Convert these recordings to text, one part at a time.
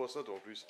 pas ça, toi, en plus.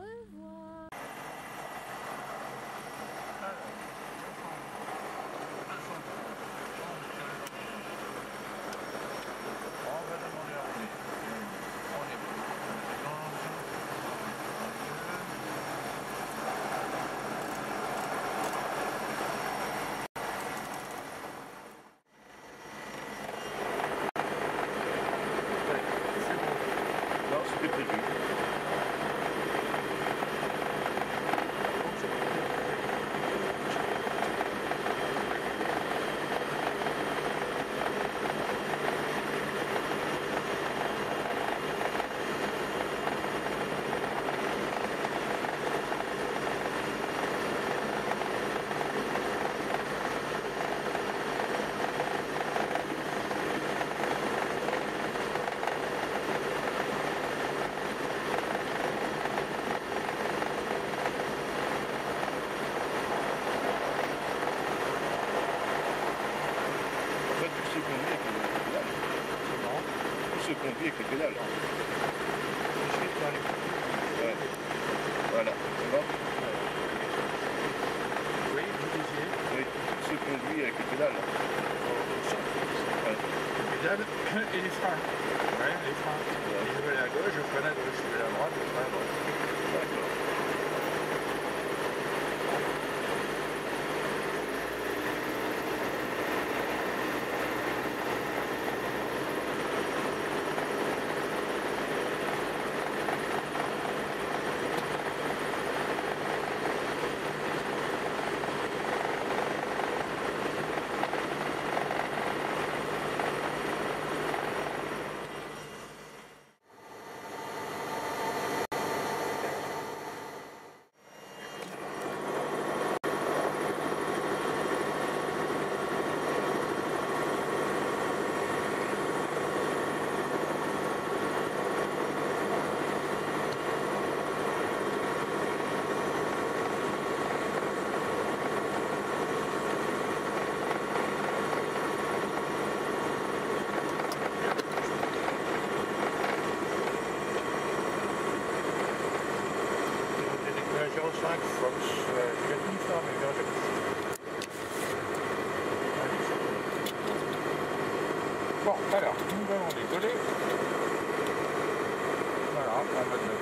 revoir. büyük ülkelerle. alors nous allons décoller. Voilà, on va mettre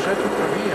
já tudo para mim.